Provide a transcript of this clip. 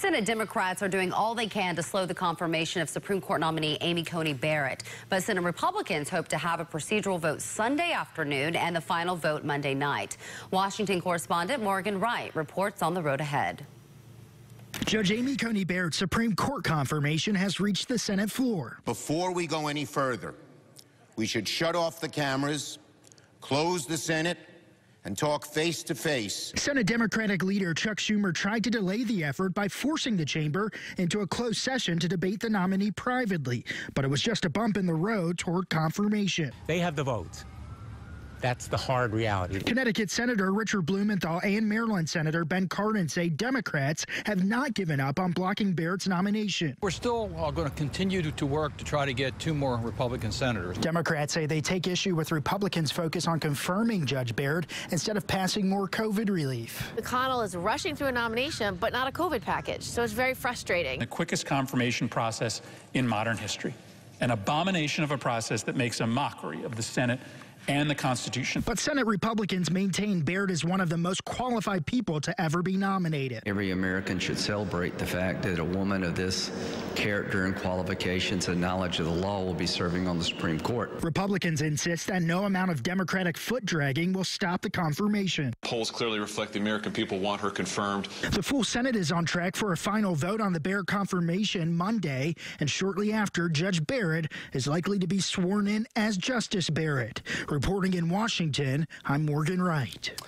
Senate Democrats are doing all they can to slow the confirmation of Supreme Court nominee Amy Coney Barrett. But Senate Republicans hope to have a procedural vote Sunday afternoon and the final vote Monday night. Washington correspondent Morgan Wright reports on the road ahead. Judge Amy Coney Barrett's Supreme Court confirmation has reached the Senate floor. Before we go any further, we should shut off the cameras, close the Senate, and talk face to face. Senate Democratic leader Chuck Schumer tried to delay the effort by forcing the chamber into a closed session to debate the nominee privately, but it was just a bump in the road toward confirmation. They have the votes. That's the hard reality. Connecticut Senator Richard Blumenthal and Maryland Senator Ben Cardin say Democrats have not given up on blocking Barrett's nomination. We're still uh, going to continue to, to work to try to get two more Republican senators. Democrats say they take issue with Republicans' focus on confirming Judge Barrett instead of passing more COVID relief. McConnell is rushing through a nomination, but not a COVID package, so it's very frustrating. The quickest confirmation process in modern history. An abomination of a process that makes a mockery of the Senate and the Constitution. But Senate Republicans maintain Barrett is one of the most qualified people to ever be nominated. Every American should celebrate the fact that a woman of this character and qualifications and knowledge of the law will be serving on the Supreme Court. Republicans insist that no amount of Democratic foot dragging will stop the confirmation. Polls clearly reflect the American people want her confirmed. The full Senate is on track for a final vote on the Barrett confirmation Monday, and shortly after, Judge Barrett is likely to be sworn in as Justice Barrett. Reporting in Washington, I'm Morgan Wright.